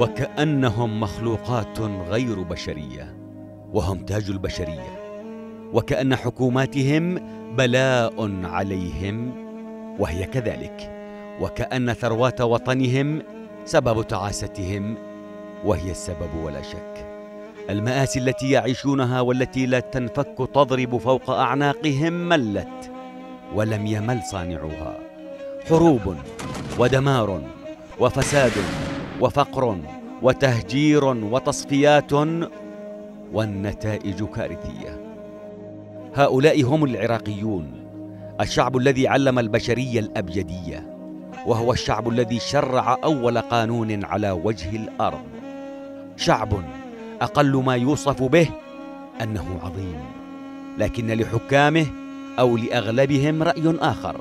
وكأنهم مخلوقات غير بشرية وهم تاج البشرية. وكأن حكوماتهم بلاء عليهم وهي كذلك. وكأن ثروات وطنهم سبب تعاستهم وهي السبب ولا شك. المآسي التي يعيشونها والتي لا تنفك تضرب فوق أعناقهم ملت ولم يمل صانعوها. حروب ودمار وفساد وفقر وتهجير وتصفيات والنتائج كارثية. هؤلاء هم العراقيون الشعب الذي علم البشرية الأبجدية وهو الشعب الذي شرع أول قانون على وجه الأرض. شعب أقل ما يوصف به أنه عظيم لكن لحكامه أو لأغلبهم رأي آخر.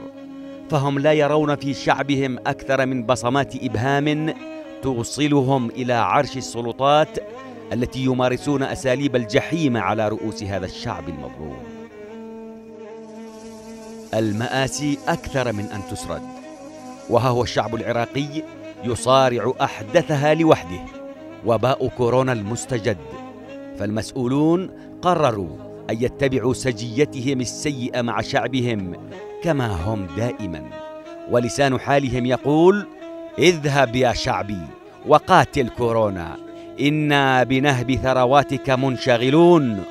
فهم لا يرون في شعبهم أكثر من بصمات إبهام توصلهم إلى عرش السلطات التي يمارسون أساليب الجحيم على رؤوس هذا الشعب المظلوم. المآسي أكثر من أن تسرد وها هو الشعب العراقي يصارع أحدثها لوحده وباء كورونا المستجد. فالمسؤولون قرروا أن يتبعوا سجيتهم السيئة مع شعبهم كما هم دائما. ولسان حالهم يقول اذهب يا شعبي وقاتل كورونا. إنا بنهب ثرواتك منشغلون.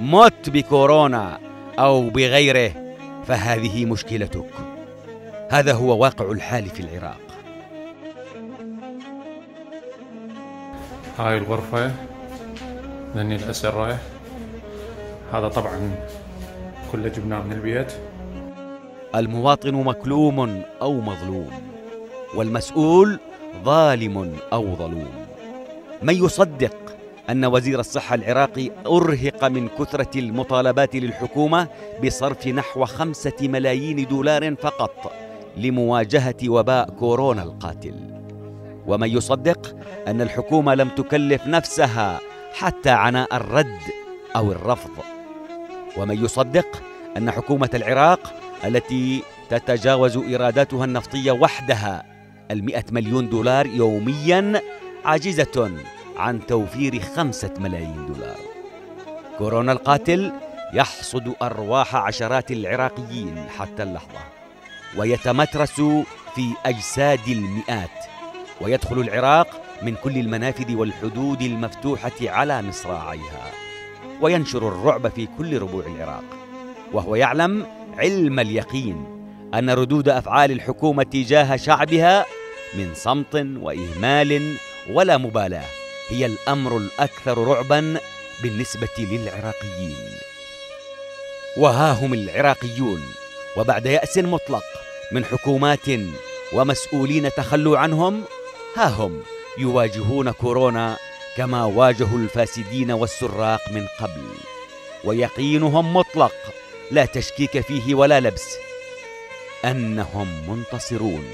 مت بكورونا أو بغيره فهذه مشكلتك. هذا هو واقع الحال في العراق. هاي الغرفة ذني الأسرة هذا طبعا كله جبناه من البيت. المواطن مكلوم أو مظلوم. والمسؤول ظالم أو ظلوم. من يصدق أن وزير الصحة العراقي أرهق من كثرة المطالبات للحكومة بصرف نحو خمسة ملايين دولار فقط لمواجهة وباء كورونا القاتل. ومن يصدق أن الحكومة لم تكلف نفسها حتى عناء الرد أو الرفض. ومن يصدق أن حكومة العراق التي تتجاوز ايراداتها النفطية وحدها المئة مليون دولار يوميا عاجزة عن توفير خمسة ملايين دولار. كورونا القاتل يحصد أرواح عشرات العراقيين حتى اللحظة ويتمترس في أجساد المئات ويدخل العراق من كل المنافذ والحدود المفتوحة على مصراعيها وينشر الرعب في كل ربوع العراق وهو يعلم علم اليقين أن ردود أفعال الحكومة تجاه شعبها من صمت وإهمال ولا مبالاة هي الأمر الأكثر رعبا بالنسبة للعراقيين. وها هم العراقيون وبعد يأس مطلق من حكومات ومسؤولين تخلوا عنهم ها هم يواجهون كورونا كما واجهوا الفاسدين والسراق من قبل. ويقينهم مطلق لا تشكيك فيه ولا لبس. أنهم منتصرون.